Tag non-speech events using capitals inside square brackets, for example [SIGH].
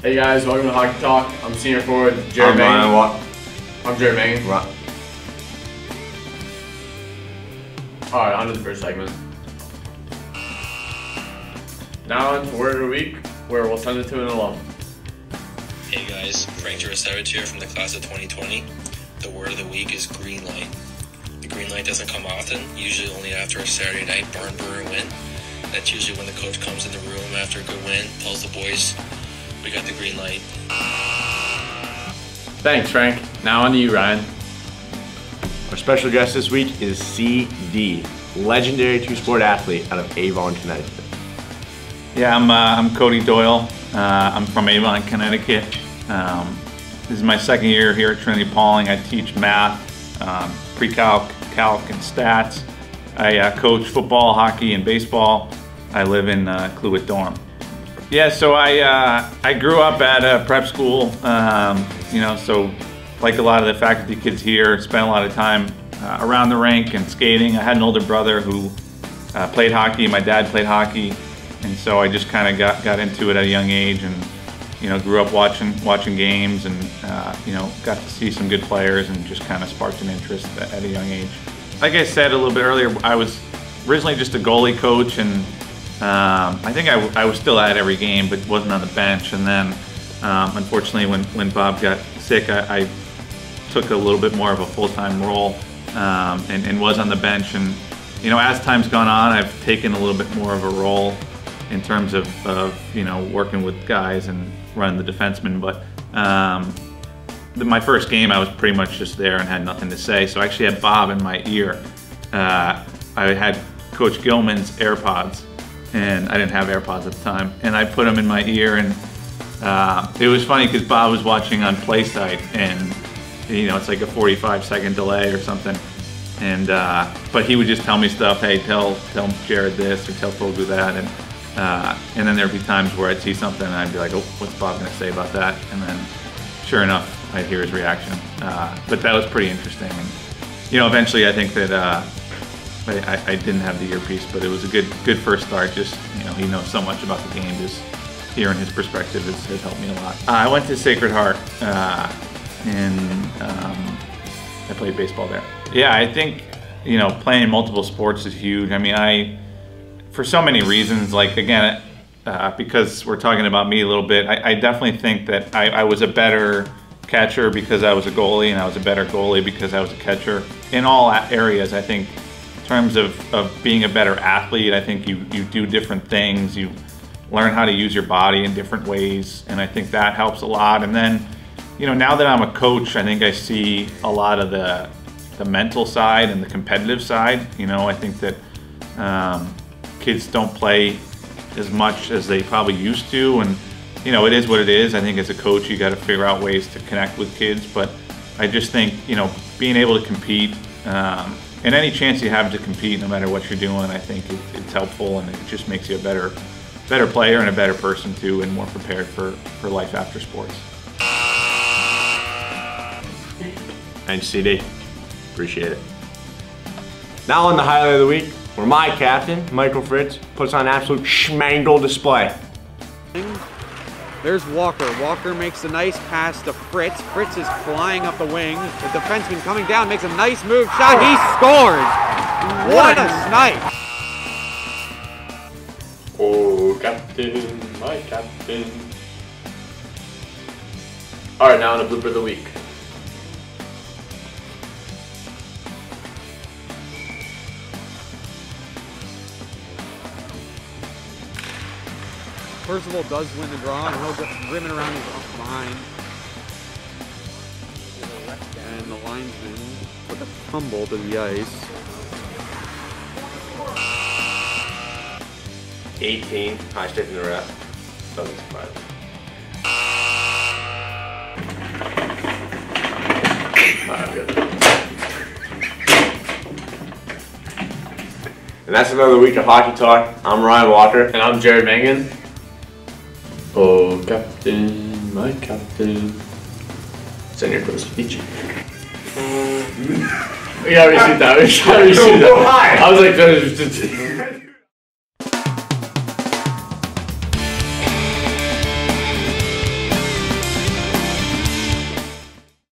Hey guys, welcome to Hockey Talk. I'm senior forward Jared I'm Ryan Mangan. Watt. I'm Jared Mangan. Right. Alright, on to the first segment. Now on to Word of the Week, where we'll send it to an alum. Hey guys, Frank Djurasevic here from the class of 2020. The word of the week is green light. The green light doesn't come often, usually only after a Saturday night barn burner win. That's usually when the coach comes in the room after a good win, tells the boys, we got the green light. Thanks, Frank. Now on to you, Ryan. Our special guest this week is CD, legendary two-sport athlete out of Avon, Connecticut. Yeah, I'm, uh, I'm Cody Doyle. Uh, I'm from Avon, Connecticut. Um, this is my second year here at Trinity-Pawling. I teach math, um, pre-calc, calc, and stats. I uh, coach football, hockey, and baseball. I live in uh, Cluett Dorm. Yeah, so I uh, I grew up at a prep school. Um, you know, so like a lot of the faculty kids here, spent a lot of time uh, around the rink and skating. I had an older brother who uh, played hockey. My dad played hockey, and so I just kind of got got into it at a young age, and you know, grew up watching watching games, and uh, you know, got to see some good players, and just kind of sparked an interest at, at a young age. Like I said a little bit earlier, I was originally just a goalie coach, and um, I think I, I was still at every game, but wasn't on the bench. And then, um, unfortunately, when, when Bob got sick, I, I took a little bit more of a full-time role um, and, and was on the bench. And you know, as time's gone on, I've taken a little bit more of a role in terms of, of you know working with guys and running the defensemen. But um, the, my first game, I was pretty much just there and had nothing to say. So I actually had Bob in my ear. Uh, I had Coach Gilman's AirPods, and I didn't have AirPods at the time, and I put them in my ear, and uh, it was funny because Bob was watching on PlaySight, and you know it's like a 45 second delay or something, and uh, but he would just tell me stuff. Hey, tell tell Jared this or tell Fogu that, and uh, and then there'd be times where I'd see something and I'd be like, oh, what's Bob gonna say about that? And then sure enough, I'd hear his reaction. Uh, but that was pretty interesting, and you know eventually I think that. I, I, didn't have the earpiece, but it was a good good first start. Just you know, he knows so much about the game. Just hearing his perspective has, has helped me a lot. Uh, I went to Sacred Heart, uh, and um, I played baseball there. Yeah, I think you know playing multiple sports is huge. I mean, I for so many reasons. Like again, uh, because we're talking about me a little bit, I, I definitely think that I, I was a better catcher because I was a goalie, and I was a better goalie because I was a catcher. In all areas, I think terms of, of being a better athlete, I think you, you do different things. You learn how to use your body in different ways, and I think that helps a lot. And then, you know, now that I'm a coach, I think I see a lot of the the mental side and the competitive side. You know, I think that um, kids don't play as much as they probably used to, and you know, it is what it is. I think as a coach, you got to figure out ways to connect with kids, but I just think you know being able to compete. Um, and any chance you have to compete, no matter what you're doing, I think it, it's helpful and it just makes you a better, better player and a better person too, and more prepared for, for life after sports. Thanks, CD. Appreciate it. Now on the highlight of the week, where my captain, Michael Fritz, puts on absolute schmangle display. There's Walker. Walker makes a nice pass to Fritz. Fritz is flying up the wing. The defenseman coming down makes a nice move shot. He scores! What a snipe! Oh, captain, my captain. Alright, now on a blooper of the week. Percival does win the draw, and he'll get rimming around his line. And the linesman with a tumble to the ice. 18, high stick in the rest. Doesn't surprise me. Good. And that's another week of Hockey Talk. I'm Ryan Walker. And I'm Jared Mangan. Oh, captain, my captain. Send your close speech. We already seen that. We already seen that. [LAUGHS] I was like, [LAUGHS]